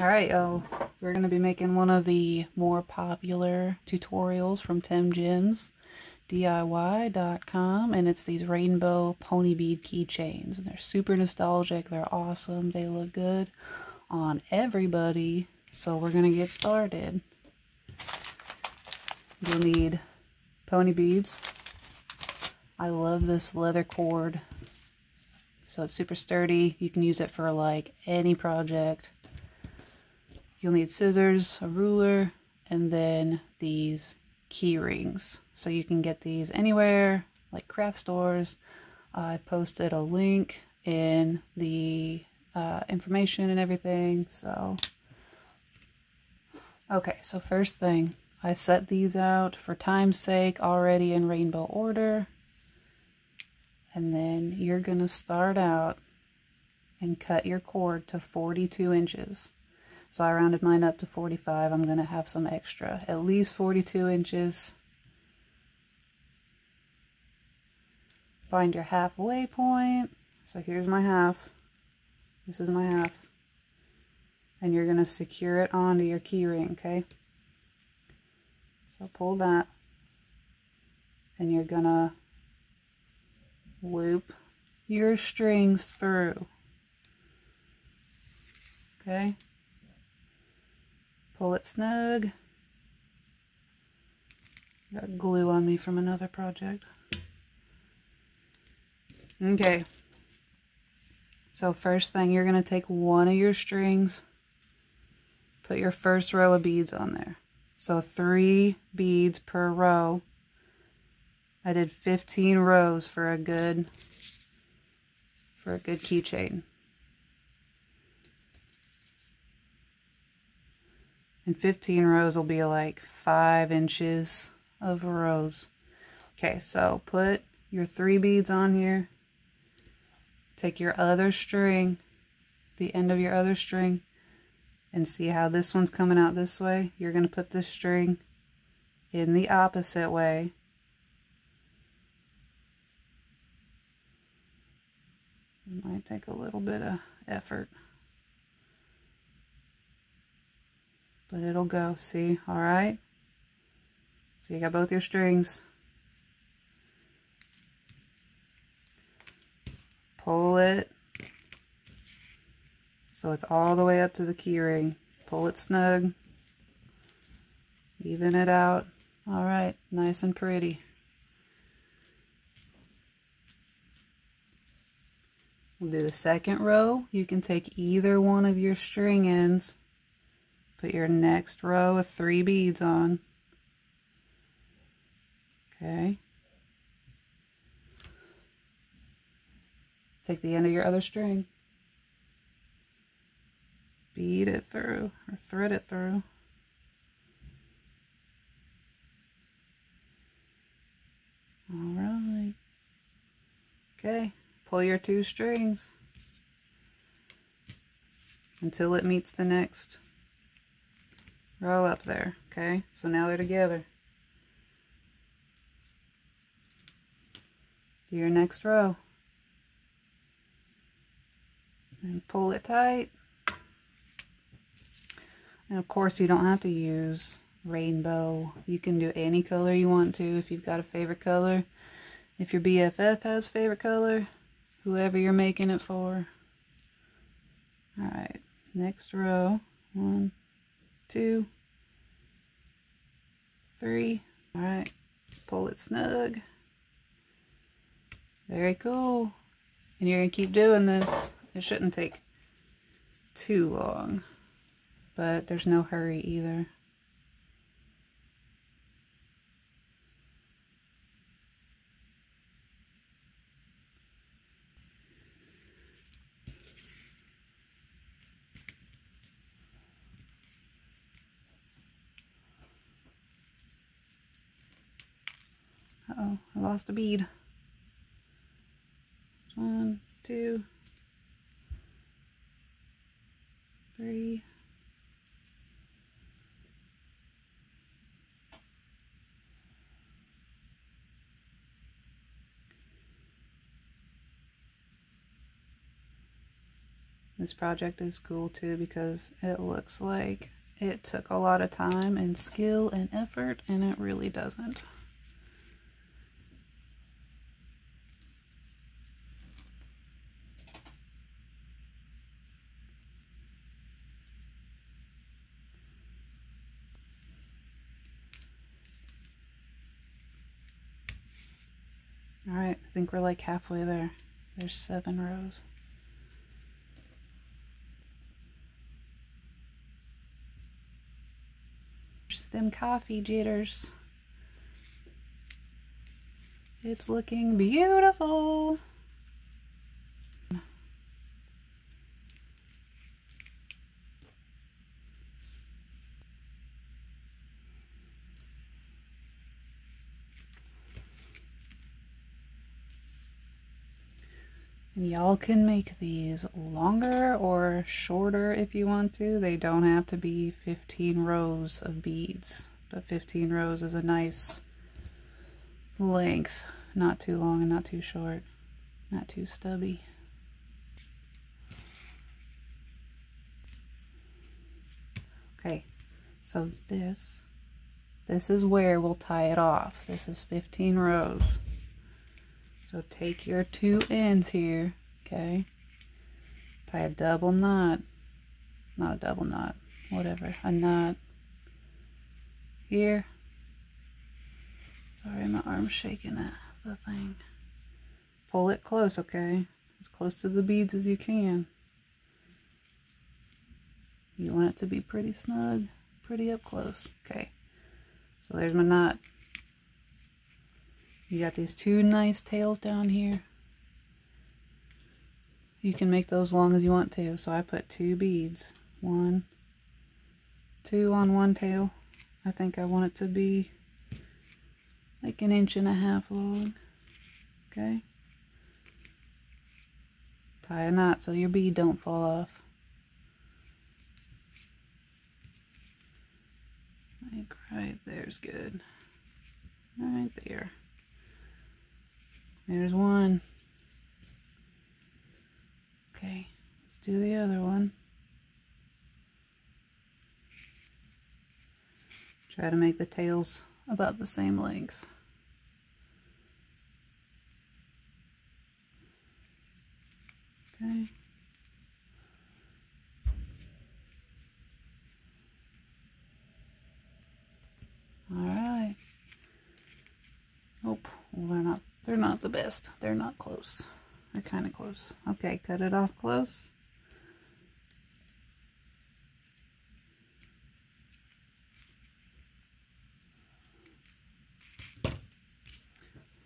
Alright, oh, we're going to be making one of the more popular tutorials from Ten Gems DIY.com and it's these rainbow pony bead keychains and they're super nostalgic, they're awesome, they look good on everybody. So we're going to get started. You'll need pony beads. I love this leather cord. So it's super sturdy. You can use it for like any project. You'll need scissors, a ruler, and then these key rings. So you can get these anywhere, like craft stores. I posted a link in the uh, information and everything. So, okay, so first thing, I set these out for time's sake already in rainbow order. And then you're to start out and cut your cord to 42 inches. So I rounded mine up to 45. I'm going to have some extra, at least 42 inches. Find your halfway point. So here's my half. This is my half. And you're going to secure it onto your key ring, okay? So pull that. And you're going to loop your strings through. Okay? Pull it snug. Got glue on me from another project. Okay. So first thing, you're going to take one of your strings, put your first row of beads on there. So three beads per row. I did 15 rows for a good, for a good keychain. And 15 rows will be like 5 inches of rows. Okay, so put your three beads on here. Take your other string, the end of your other string, and see how this one's coming out this way. You're going to put this string in the opposite way. It might take a little bit of effort. But it'll go, see, all right? So you got both your strings. Pull it so it's all the way up to the key ring. Pull it snug. Even it out. All right, nice and pretty. We'll do the second row. You can take either one of your string ends Put your next row of three beads on. Okay. Take the end of your other string. Bead it through or thread it through. All right. Okay, pull your two strings until it meets the next row up there. Okay, so now they're together. Do your next row. And pull it tight. And of course you don't have to use rainbow. You can do any color you want to if you've got a favorite color. If your BFF has favorite color, whoever you're making it for. Alright, next row. One, two, three. All right, pull it snug. Very cool. And you're gonna keep doing this. It shouldn't take too long, but there's no hurry either. Uh-oh, I lost a bead. One, two, three. This project is cool too because it looks like it took a lot of time and skill and effort and it really doesn't. All right, I think we're like halfway there. There's seven rows. There's them coffee jitters. It's looking beautiful. Y'all can make these longer or shorter if you want to. They don't have to be 15 rows of beads, but 15 rows is a nice length. Not too long and not too short, not too stubby. Okay, so this, this is where we'll tie it off. This is 15 rows. So take your two ends here, okay? Tie a double knot. Not a double knot, whatever. A knot here. Sorry, my arm's shaking at the thing. Pull it close, okay? As close to the beads as you can. You want it to be pretty snug, pretty up close. Okay, so there's my knot. You got these two nice tails down here. You can make those long as you want to. So I put two beads. One, two on one tail. I think I want it to be like an inch and a half long. Okay. Tie a knot so your bead don't fall off. Like right there's good. Right there. There's one. Okay, let's do the other one. Try to make the tails about the same length. Okay. All right. Oh, well, they're not they're not the best. They're not close. They're kind of close. Okay, cut it off close.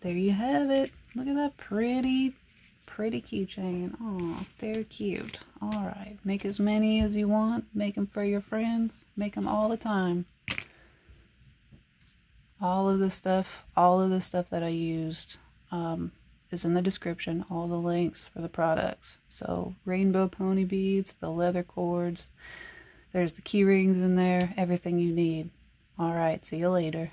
There you have it. Look at that pretty, pretty keychain. Oh, they're cute. All right, make as many as you want. Make them for your friends. Make them all the time all of the stuff all of the stuff that I used um, is in the description, all the links for the products. So rainbow pony beads, the leather cords, there's the key rings in there, everything you need. All right, see you later.